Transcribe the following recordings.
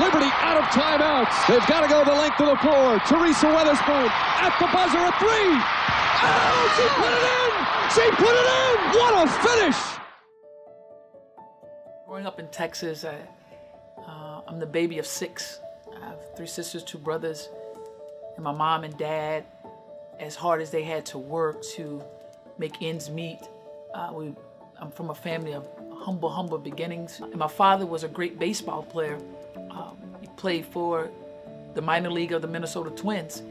Liberty out of timeouts. They've got to go the length of the floor. Teresa Weatherspoon at the buzzer at three. Oh, she put it in! She put it in! What a finish! Growing up in Texas, I, uh, I'm the baby of six. I have three sisters, two brothers, and my mom and dad, as hard as they had to work to make ends meet, uh, we, I'm from a family of humble, humble beginnings. And my father was a great baseball player. Um, he played for the minor league of the Minnesota Twins,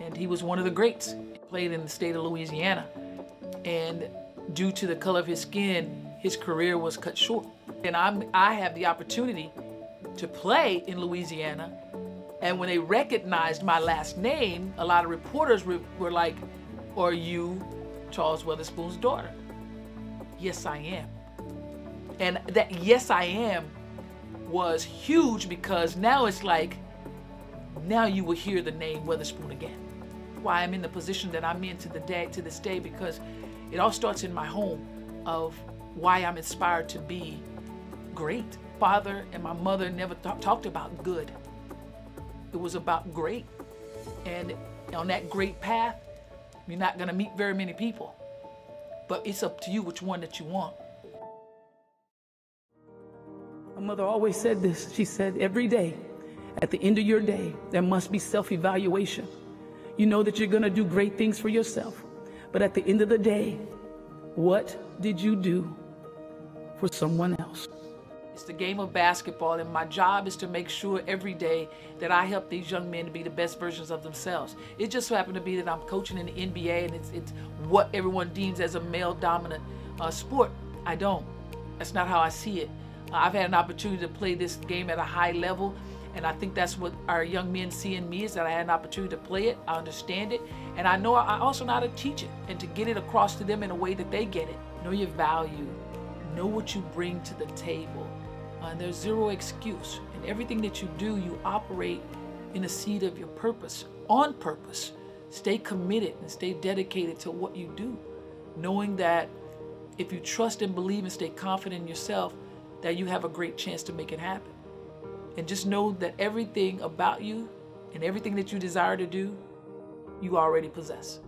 and he was one of the greats. He played in the state of Louisiana, and due to the color of his skin, his career was cut short. And I'm, I have the opportunity to play in Louisiana, and when they recognized my last name, a lot of reporters were, were like, are you Charles Weatherspoon's daughter? Yes, I am. And that yes, I am was huge because now it's like, now you will hear the name Weatherspoon again. Why I'm in the position that I'm in to the day to this day because it all starts in my home of why I'm inspired to be great. Father and my mother never th- talked about good. It was about great. And on that great path, you're not going to meet very many people. But it's up to you which one that you want. My mother always said this. She said, every day, at the end of your day, there must be self evaluation. You know that you're going to do great things for yourself. But at the end of the day, what did you do for someone else? It's the game of basketball, and my job is to make sure every day that I help these young men to be the best versions of themselves. It just so happened to be that I'm coaching in the NBA, and it's, it's what everyone deems as a male dominant uh, sport. I don't. That's not how I see it. I've had an opportunity to play this game at a high level, and I think that's what our young men see in me is that I had an opportunity to play it. I understand it, and I know I also know how to teach it and to get it across to them in a way that they get it. Know your value. Know what you bring to the table. Uh, and there's zero excuse. And everything that you do, you operate in a seed of your purpose, on purpose. Stay committed and stay dedicated to what you do, knowing that if you trust and believe and stay confident in yourself, that you have a great chance to make it happen. And just know that everything about you and everything that you desire to do, you already possess.